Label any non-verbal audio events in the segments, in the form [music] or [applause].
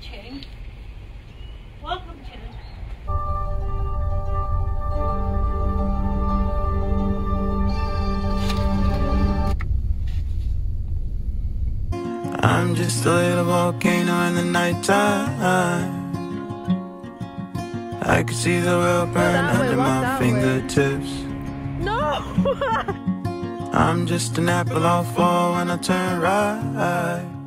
Ching. Welcome, Ching. I'm just a little volcano in the nighttime. I can see the world burn way, under walk my that way. fingertips. No! [laughs] I'm just an apple I'll fall when I turn right.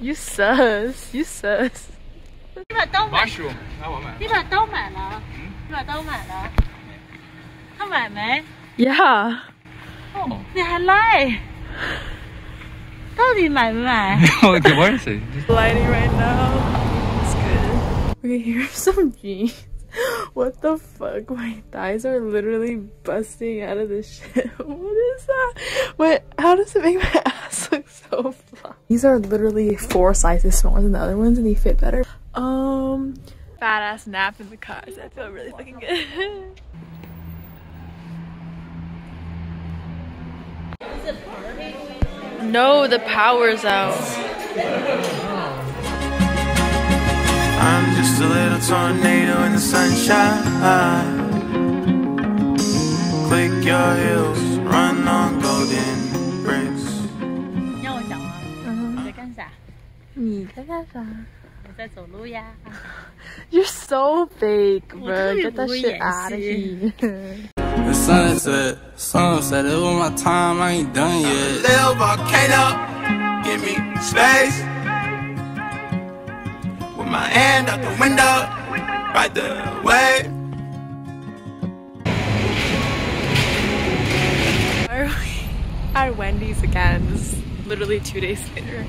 You sus. You sus. 你把刀买， mushroom，那我买。你把刀买了，你把刀买了，他买没？ Yeah. 哦，你还赖？到底买没买？ okay, [laughs] what is it? [laughs] Lighting right now. It's good. Okay, here's some jeans. [laughs] What the fuck? My thighs are literally busting out of this shit. What is that? Wait, how does it make my ass look so flat? These are literally four sizes smaller than the other ones and they fit better. Um, badass nap in the cars. I feel really fucking good. [laughs] No, the power's out. I'm just a little tornado in the sunshine. Click your heels, 你在干啥？我在走路呀。 You're so [laughs] fake, bro. 我特别 [laughs] Get that 不会 shit 演 out of 戏 [laughs] here. The sunset, sunset, it was my time, I ain't done yet. Little volcano, give me space. With my hand out the window, right the way. Why are we at Wendy's again? This is literally two days later.